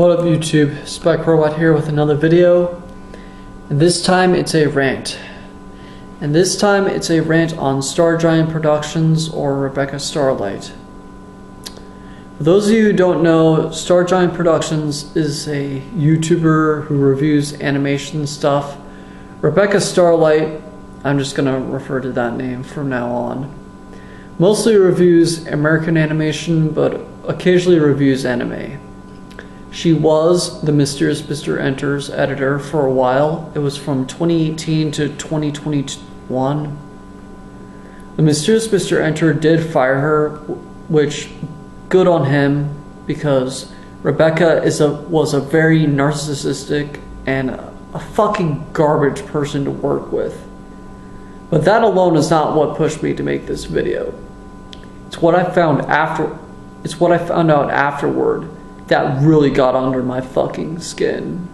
What up YouTube, Spike Robot here with another video. And this time it's a rant. And this time it's a rant on Star Giant Productions or Rebeccah Starlight. For those of you who don't know, Star Giant Productions is a YouTuber who reviews animation stuff. Rebeccah Starlight, I'm just gonna refer to that name from now on. Mostly reviews American animation, but occasionally reviews anime. She was the Mysterious Mr. Enters editor for a while. It was from 2018 to 2021. The Mysterious Mr. Enter did fire her, which good on him because Rebeccah is a was a very narcissistic and a fucking garbage person to work with. But that alone is not what pushed me to make this video. It's what I found after it's what I found out afterward that really got under my fucking skin.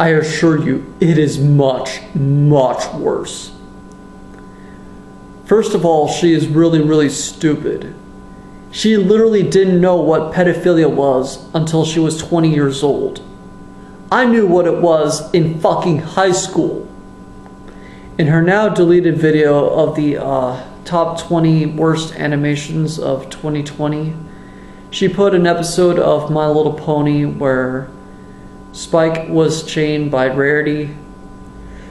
I assure you, it is much, much worse. First of all, she is really, really stupid. She literally didn't know what pedophilia was until she was 20 years old. I knew what it was in fucking high school. In her now deleted video of the uh, top 20 worst animations of 2020, she put an episode of My Little Pony where Spike was chained by Rarity.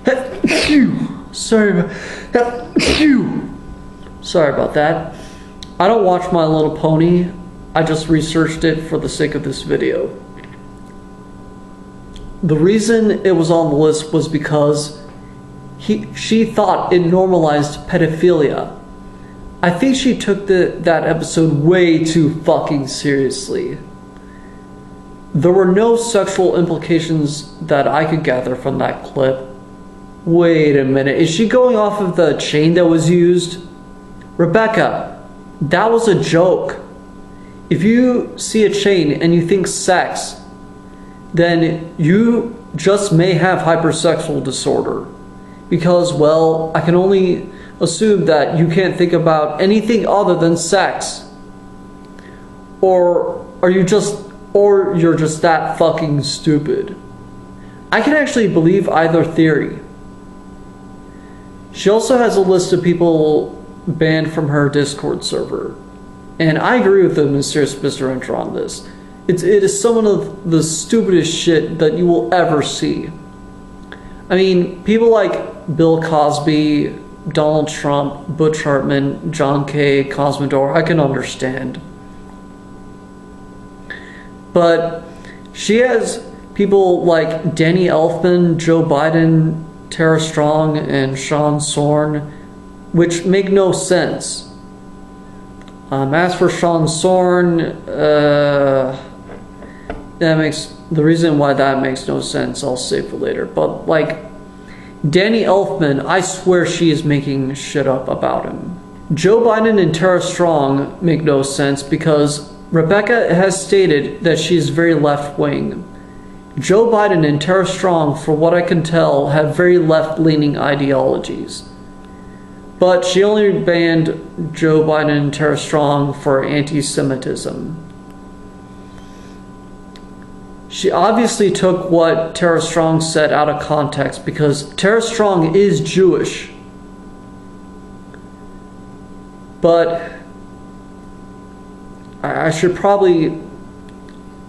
Sorry about Sorry about that. I don't watch My Little Pony. I just researched it for the sake of this video. The reason it was on the list was because he, she thought it normalized pedophilia. I think she took the, that episode way too fucking seriously. There were no sexual implications that I could gather from that clip. Wait a minute, is she going off of the chain that was used? Rebeccah, that was a joke. If you see a chain and you think sex, then you just may have hypersexual disorder. Because, well, I can only assume that you can't think about anything other than sex? Or are you just or you're just that fucking stupid? I can actually believe either theory. She also has a list of people banned from her Discord server. And I agree with the Mysterious Mr. Enter on this. It's, it is some of the stupidest shit that you will ever see. I mean, people like Bill Cosby, Donald Trump, Butch Hartman, John K., Cosmodor, I can understand. But she has people like Danny Elfman, Joe Biden, Tara Strong, and Sean Sorn, which make no sense. Um, as for Sean Sorn, uh, that makes the reason why that makes no sense. I'll save for later. But like Danny Elfman, I swear she is making shit up about him. Joe Biden and Tara Strong make no sense because Rebeccah has stated that she is very left wing. Joe Biden and Tara Strong, for what I can tell, have very left leaning ideologies. But she only banned Joe Biden and Tara Strong for anti Semitism. She obviously took what Tara Strong said out of context because Tara Strong is Jewish. But I, should probably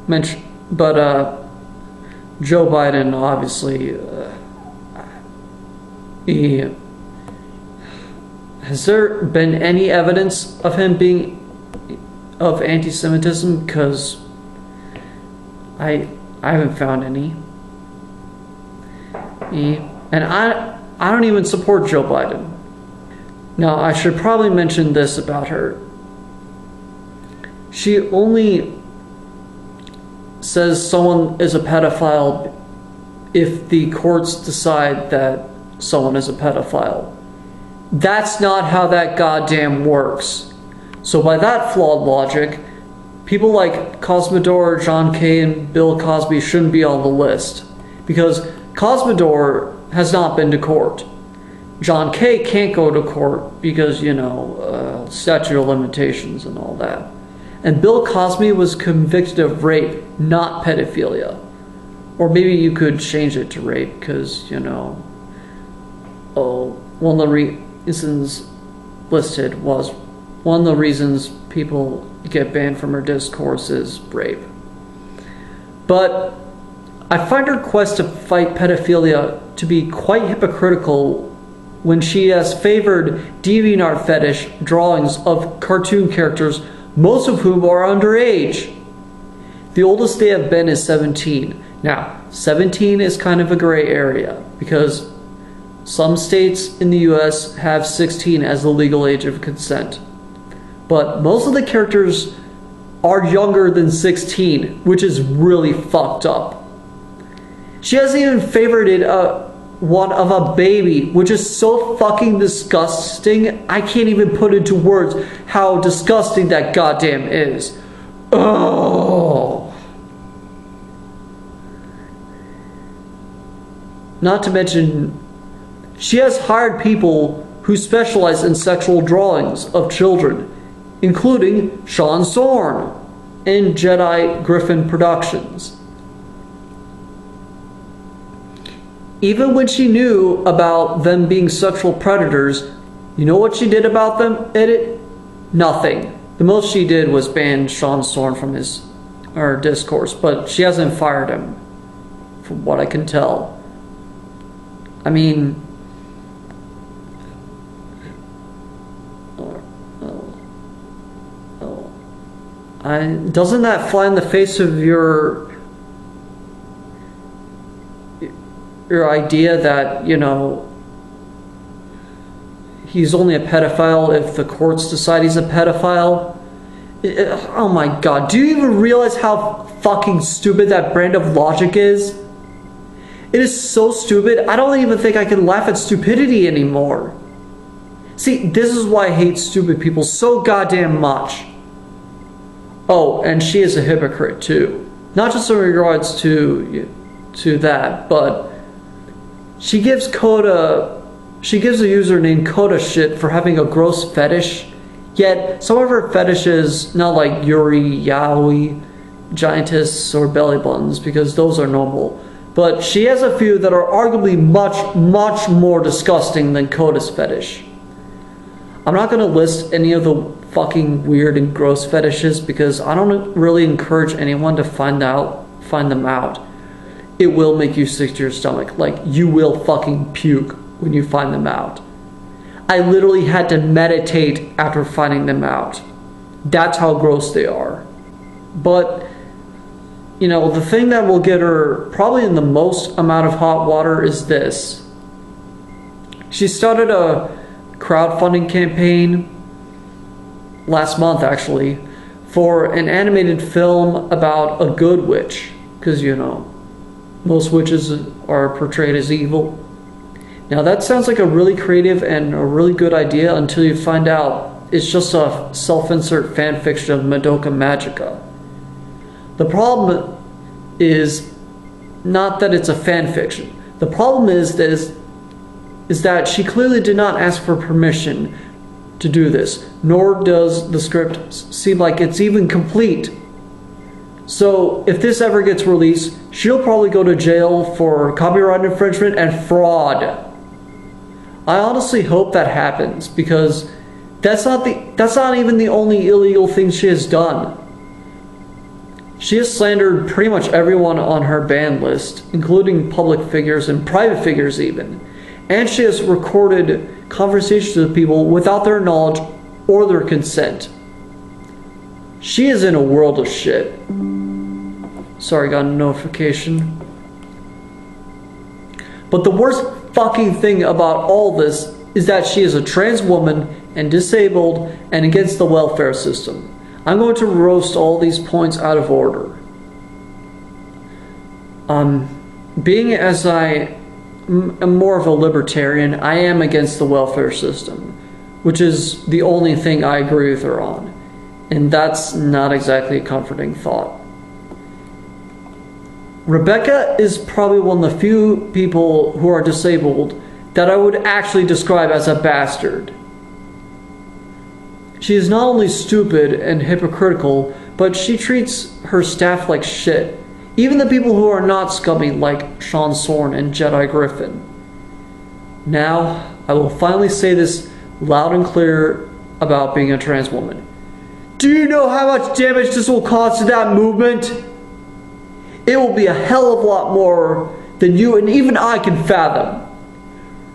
mention, but uh, Joe Biden obviously, uh, he has there been any evidence of him being of anti-Semitism? Because I I haven't found any. E And I I don't even support Joe Biden. Now I should probably mention this about her. She only says someone is a pedophile if the courts decide that someone is a pedophile. That's not how that goddamn works. So by that flawed logic, people like Cosmodor, John K., and Bill Cosby shouldn't be on the list because Cosmodor has not been to court. John K. can't go to court because, you know, uh, statute of limitations and all that. And Bill Cosby was convicted of rape, not pedophilia. Or maybe you could change it to rape because, you know, oh, one of the reasons listed was one of the reasons people get banned from her Discord is rape. But I find her quest to fight pedophilia to be quite hypocritical when she has favored DeviantArt fetish drawings of cartoon characters, most of whom are underage. The oldest they have been is 17. Now, 17 is kind of a gray area because some states in the US have 16 as the legal age of consent. But most of the characters are younger than 16, which is really fucked up. She hasn't even favorited a one of a baby, which is so fucking disgusting. I can't even put into words how disgusting that goddamn is. Oh. Not to mention, she has hired people who specialize in sexual drawings of children, including Sean Sorn in Jedi Griffin Productions. Even when she knew about them being sexual predators, you know what she did about them? Edit? Nothing. The most she did was ban Sean Sorn from his or Discord, but she hasn't fired him, from what I can tell. I mean, I, doesn't that fly in the face of your your idea that, you know, he's only a pedophile if the courts decide he's a pedophile. Oh my god, do you even realize how fucking stupid that brand of logic is? It is so stupid, I don't even think I can laugh at stupidity anymore. See, this is why I hate stupid people so goddamn much. Oh, and she is a hypocrite too. Not just in regards to to that, but she gives Coda, she gives a user named Coda shit for having a gross fetish. Yet some of her fetishes, not like Yuri, Yaoi, giantess, or belly buttons, because those are normal. But she has a few that are arguably much, much more disgusting than Coda's fetish. I'm not going to list any of the fucking weird and gross fetishes because I don't really encourage anyone to find out, find them out it will make you sick to your stomach. Like, you will fucking puke when you find them out. I literally had to meditate after finding them out. That's how gross they are. But, you know, the thing that will get her probably in the most amount of hot water is this. She started a crowdfunding campaign last month, actually, for an animated film about a good witch. Because, you know, most witches are portrayed as evil. Now, that sounds like a really creative and a really good idea until you find out it's just a self insert fan fiction of Madoka Magica. The problem is not that it's a fan fiction. The problem is that, is, is that she clearly did not ask for permission to do this, nor does the script seem like it's even complete so if this ever gets released, she'll probably go to jail for copyright infringement and fraud. I honestly hope that happens because that's not the that's not even the only illegal thing she has done. She has slandered pretty much everyone on her ban list, including public figures and private figures even. And she has recorded conversations with people without their knowledge or their consent. She is in a world of shit. Sorry, got a notification. But the worst fucking thing about all this is that she is a trans woman and disabled and against the welfare system. I'm going to roast all these points out of order. Um, being as I am more of a libertarian, I am against the welfare system, which is the only thing I agree with her on. And that's not exactly a comforting thought. Rebeccah is probably one of the few people who are disabled that I would actually describe as a bastard. She is not only stupid and hypocritical, but she treats her staff like shit. Even the people who are not scummy, like Sean Sorn and Jedi Griffin. Now, I will finally say this loud and clear about being a trans woman. Do you know how much damage this will cause to that movement? It will be a hell of a lot more than you and even I can fathom.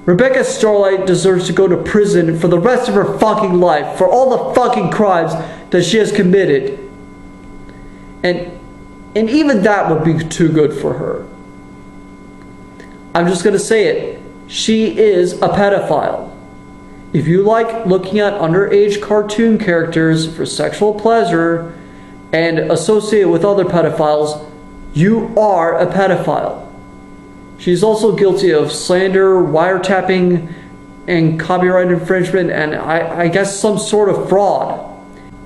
Rebeccah Starlight deserves to go to prison for the rest of her fucking life for all the fucking crimes that she has committed. And and even that would be too good for her. I'm just going to say it. She is a pedophile. If you like looking at underage cartoon characters for sexual pleasure and associate with other pedophiles, you are a pedophile. She's also guilty of slander, wiretapping, and copyright infringement, and I, I guess some sort of fraud.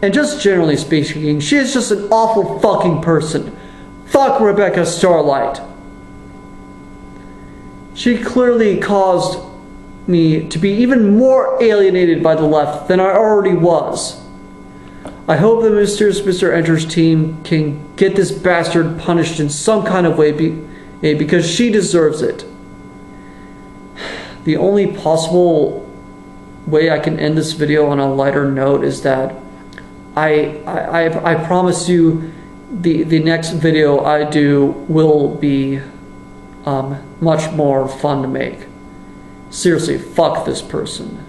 And just generally speaking, she is just an awful fucking person. Fuck Rebeccah Starlight. She clearly caused me to be even more alienated by the left than I already was. I hope the Mr. Mr. Enters team can get this bastard punished in some kind of way eh, because she deserves it. The only possible way I can end this video on a lighter note is that I, I, I promise you the, the next video I do will be um, much more fun to make. Seriously, fuck this person.